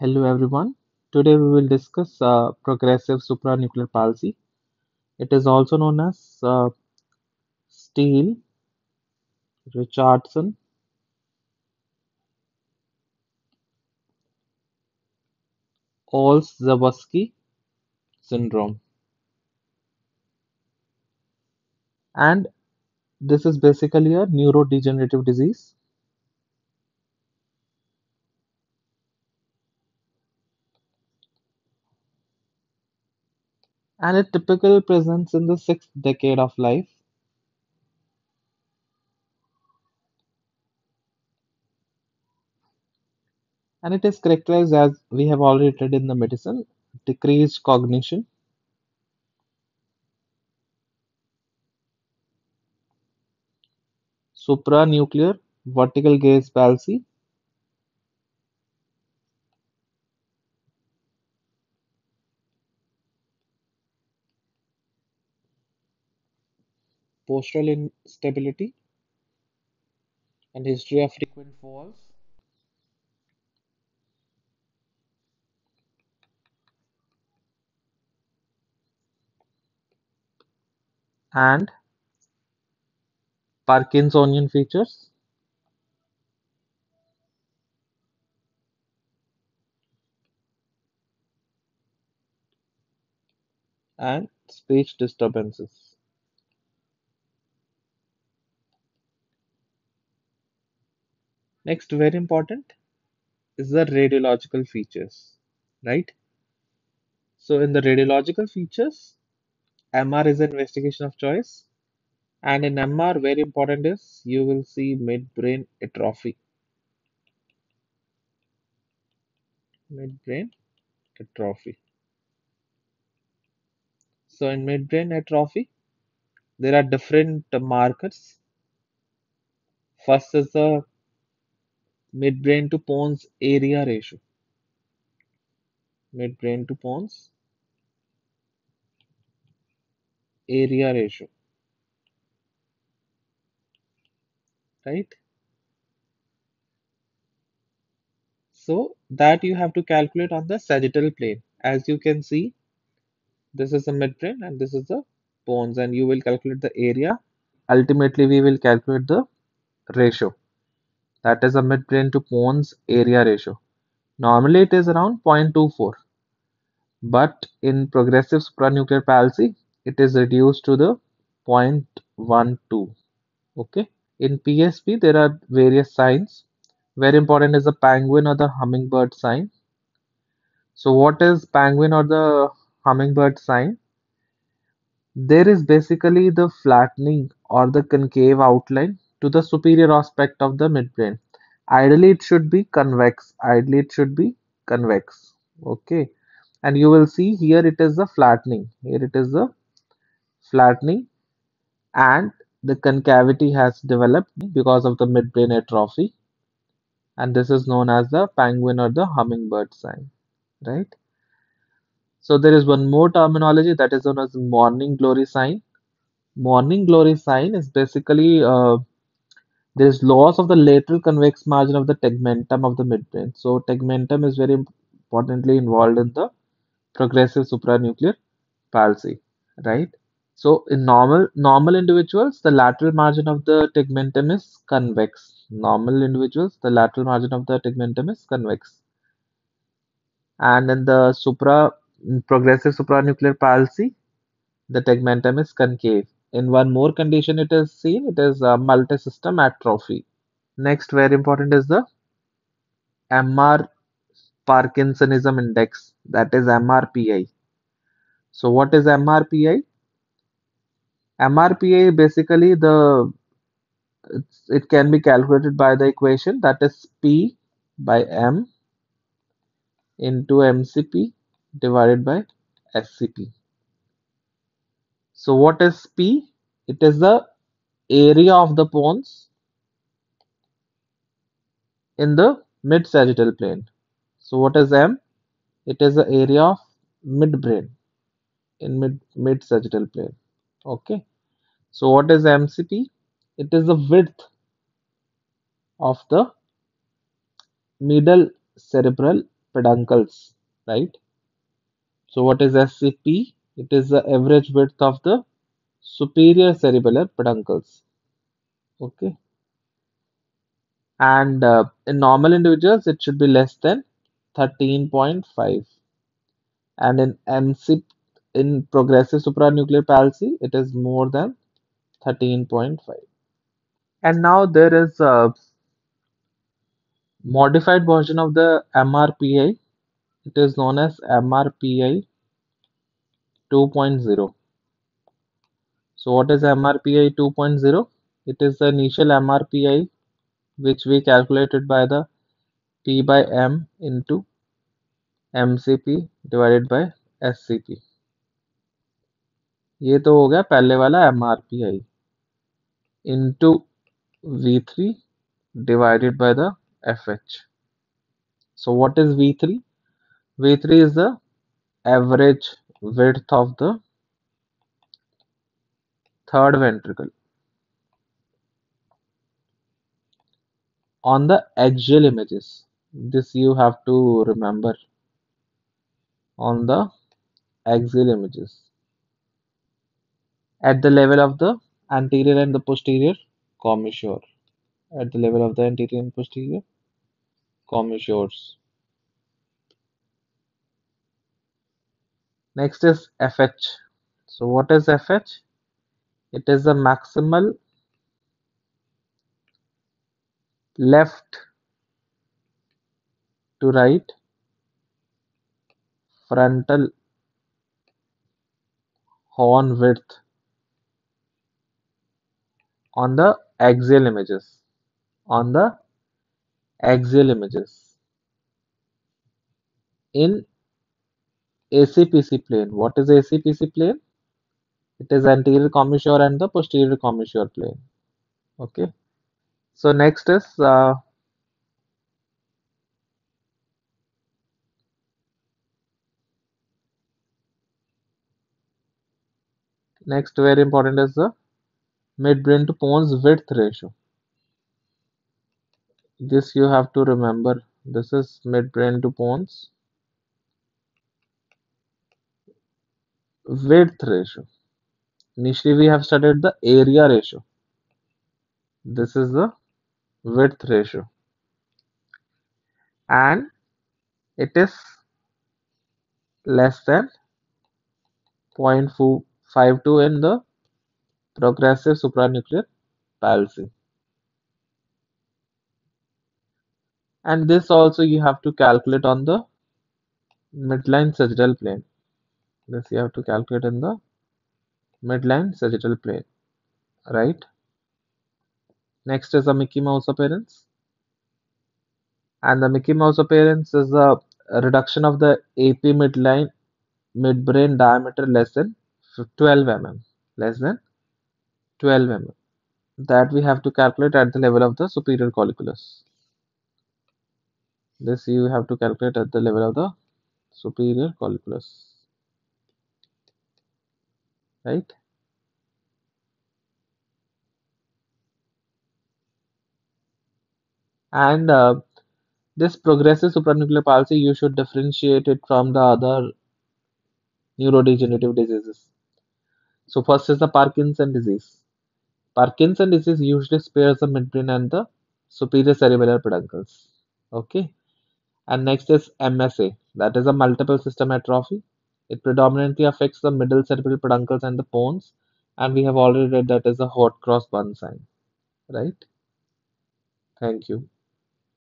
Hello everyone. Today we will discuss uh, progressive supranuclear palsy. It is also known as uh, Steele Richardson Olszewski syndrome. And this is basically a neurodegenerative disease. And it typically presents in the sixth decade of life. And it is characterized as we have already read in the medicine decreased cognition, supranuclear vertical gaze palsy, postural instability, and history of frequent falls. and Parkinsonian features. and speech disturbances. Next, very important is the radiological features, right? So, in the radiological features, MR is an investigation of choice, and in MR, very important is you will see midbrain atrophy. Midbrain atrophy. So, in midbrain atrophy, there are different markers. First is the midbrain to pons area ratio. Midbrain to pons area ratio. Right? So that you have to calculate on the sagittal plane. As you can see, this is the midbrain and this is the pons and you will calculate the area. Ultimately, we will calculate the ratio. That is a midbrain to pons area ratio. Normally, it is around 0.24. But in progressive supranuclear palsy, it is reduced to the 0.12. Okay. In PSP, there are various signs. Very important is the penguin or the hummingbird sign. So what is penguin or the hummingbird sign? There is basically the flattening or the concave outline to the superior aspect of the midbrain. Ideally, it should be convex. Ideally, it should be convex. Okay. And you will see here it is the flattening. Here it is the flattening and the concavity has developed because of the midbrain atrophy and this is known as the penguin or the hummingbird sign right so there is one more terminology that is known as morning glory sign morning glory sign is basically uh, there is loss of the lateral convex margin of the tegmentum of the midbrain so tegmentum is very importantly involved in the progressive supranuclear palsy right so in normal normal individuals, the lateral margin of the tegmentum is convex. Normal individuals, the lateral margin of the tegmentum is convex. And in the supra progressive supranuclear palsy, the tegmentum is concave. In one more condition it is seen, it is a multi-system atrophy. Next, very important is the MR Parkinsonism index, that is MRPI. So what is MRPI? MRPI basically the it can be calculated by the equation that is P by M into MCP divided by SCP. So what is P? It is the area of the pons in the mid sagittal plane. So what is M? It is the area of midbrain in mid mid sagittal plane. Okay. So what is MCP? It is the width of the middle cerebral peduncles, right? So what is SCP? It is the average width of the superior cerebellar peduncles. Okay. And uh, in normal individuals, it should be less than 13.5. And in MC, in progressive supranuclear palsy, it is more than 13.5. And now there is a modified version of the MRPI. It is known as MRPI 2.0 so what is mrpi 2.0 it is the initial mrpi which we calculated by the p by m into mcp divided by scp ये तो हो गया पहले वाला M R P I into V three divided by the F H so what is V three V three is the average width of the third ventricle on the axial images. This you have to remember on the axial images at the level of the anterior and the posterior commissure at the level of the anterior and posterior commissures. Next is FH. So what is FH? It is the maximal left to right frontal horn width on the axial images on the axial images in ACPC plane. What is ACPC plane? It is anterior commissure and the posterior commissure plane. Okay. So next is uh, next very important is the midbrain to pons width ratio. This you have to remember. This is midbrain to pons width ratio. Initially we have studied the area ratio. This is the width ratio and it is less than 0.52 in the progressive supranuclear palsy. And this also you have to calculate on the midline sagittal plane. This you have to calculate in the midline sagittal plane, right? Next is the Mickey Mouse appearance. And the Mickey Mouse appearance is a, reduction of the AP midline midbrain diameter less than 12 mm. Less than 12 mm. That we have to calculate at the level of the superior colliculus. This you have to calculate at the level of the superior colliculus. Right? And uh, this progressive supranuclear palsy, you should differentiate it from the other neurodegenerative diseases. So first is the Parkinson disease. Parkinson disease usually spares the midbrain and the superior cerebellar peduncles. Okay. And next is MSA, that is a multiple system atrophy. It predominantly affects the middle cerebral peduncles and the pons, and we have already read that as a hot cross bun sign, right? Thank you.